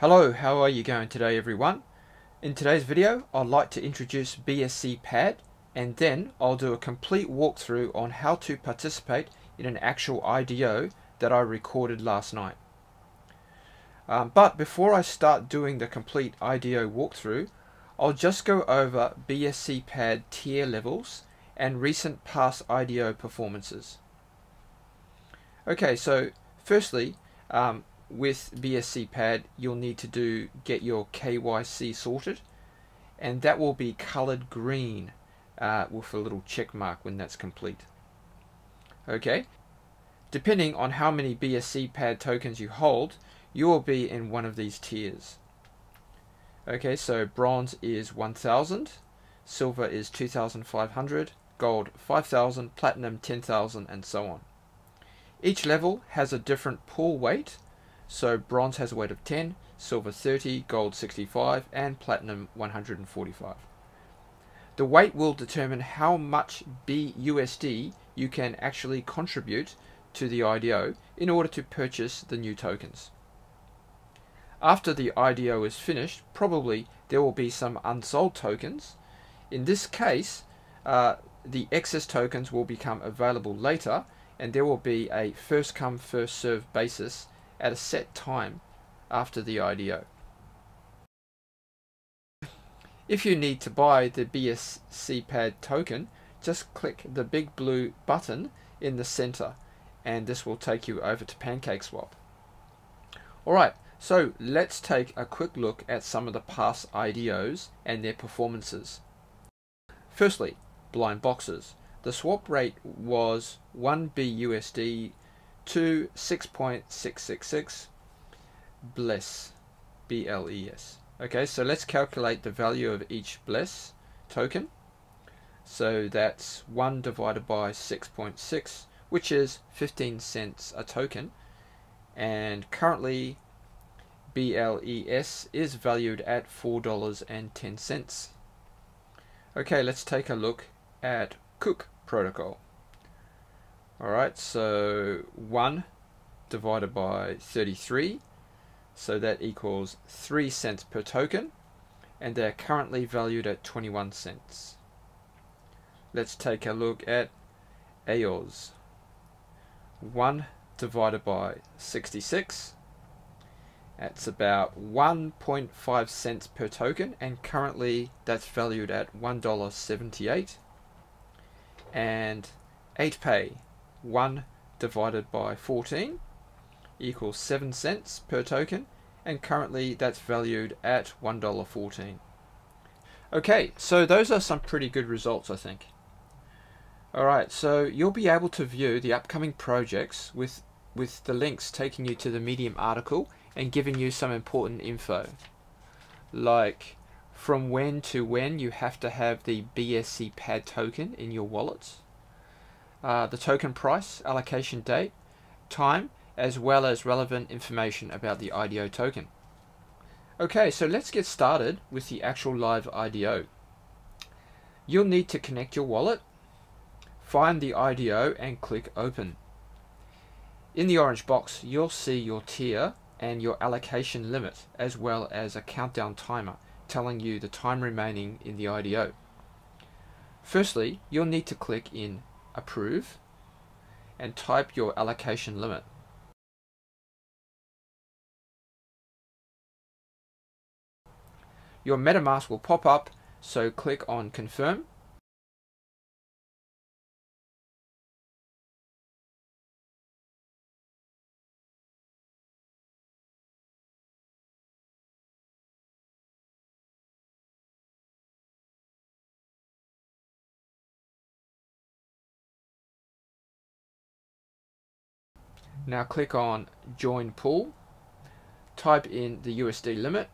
Hello, how are you going today everyone? In today's video, I'd like to introduce BSC Pad and then I'll do a complete walkthrough on how to participate in an actual IDO that I recorded last night. Um, but before I start doing the complete IDO walkthrough, I'll just go over BSC Pad tier levels and recent past IDO performances. Okay, so firstly, um, with BSC Pad, you'll need to do get your KYC sorted, and that will be colored green uh, with a little check mark when that's complete. Okay, depending on how many BSC Pad tokens you hold, you will be in one of these tiers. Okay, so bronze is 1000, silver is 2500, gold 5000, platinum 10,000, and so on. Each level has a different pool weight so bronze has a weight of 10, silver 30, gold 65, and platinum 145. The weight will determine how much BUSD you can actually contribute to the IDO in order to purchase the new tokens. After the IDO is finished, probably there will be some unsold tokens. In this case, uh, the excess tokens will become available later and there will be a first come first serve basis at a set time after the IDO. If you need to buy the BSC pad token, just click the big blue button in the center and this will take you over to PancakeSwap. Alright, so let's take a quick look at some of the past IDOs and their performances. Firstly, blind boxes. The swap rate was 1 BUSD to 6.666 bless B-L-E-S okay so let's calculate the value of each bless token. So that's 1 divided by 6.6 which is 15 cents a token. And currently BLES is valued at $4.10 okay let's take a look at Cook protocol Alright, so 1 divided by 33, so that equals 3 cents per token, and they're currently valued at 21 cents. Let's take a look at EOS. 1 divided by 66, that's about 1.5 cents per token, and currently that's valued at $1.78. And 8pay 1 divided by 14 equals 7 cents per token and currently that's valued at $1.14. Okay, so those are some pretty good results I think. Alright, so you'll be able to view the upcoming projects with, with the links taking you to the Medium article and giving you some important info. Like from when to when you have to have the BSC pad token in your wallets uh, the token price, allocation date, time, as well as relevant information about the IDO token. Okay, so let's get started with the actual live IDO. You'll need to connect your wallet, find the IDO and click open. In the orange box, you'll see your tier and your allocation limit, as well as a countdown timer telling you the time remaining in the IDO. Firstly, you'll need to click in approve and type your allocation limit. Your MetaMask will pop up, so click on confirm Now click on join pool, type in the USD limit.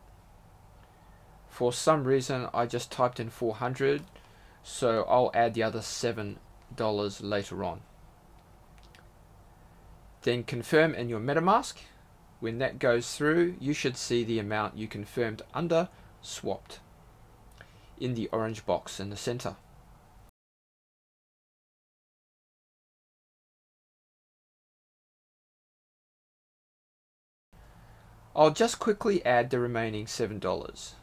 For some reason I just typed in 400 so I'll add the other $7 later on. Then confirm in your MetaMask. When that goes through, you should see the amount you confirmed under swapped in the orange box in the center. I'll just quickly add the remaining $7.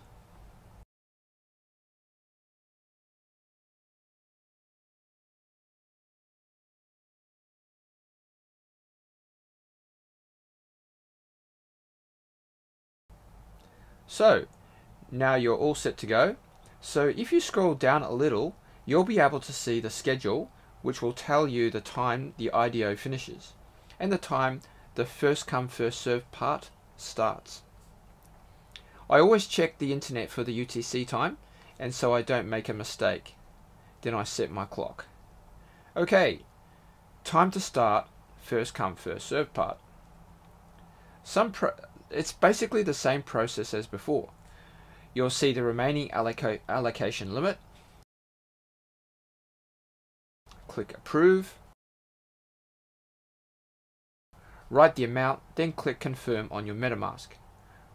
So, now you're all set to go. So if you scroll down a little, you'll be able to see the schedule, which will tell you the time the IDO finishes, and the time the first come first served part starts. I always check the internet for the UTC time, and so I don't make a mistake. Then I set my clock. Okay, time to start first come first served part. Some it's basically the same process as before. You'll see the remaining alloc allocation limit. Click approve. Write the amount, then click confirm on your MetaMask.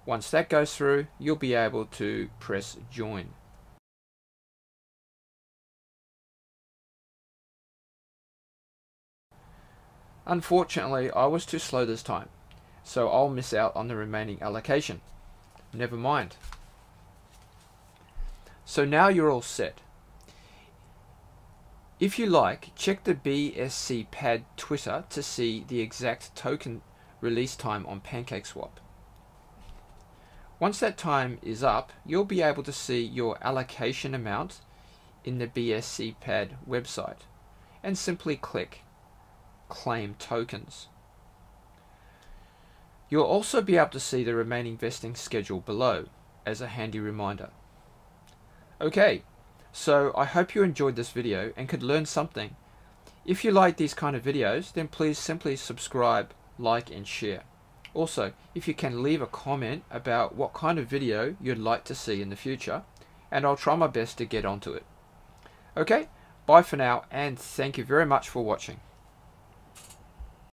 Once that goes through, you'll be able to press join. Unfortunately, I was too slow this time so I'll miss out on the remaining allocation. Never mind. So now you're all set. If you like, check the BSC pad Twitter to see the exact token release time on PancakeSwap. Once that time is up, you'll be able to see your allocation amount in the BSC pad website and simply click Claim Tokens. You'll also be able to see the remaining vesting schedule below as a handy reminder. Okay, so I hope you enjoyed this video and could learn something. If you like these kind of videos, then please simply subscribe, like and share. Also, if you can leave a comment about what kind of video you'd like to see in the future, and I'll try my best to get onto it. Okay, bye for now and thank you very much for watching.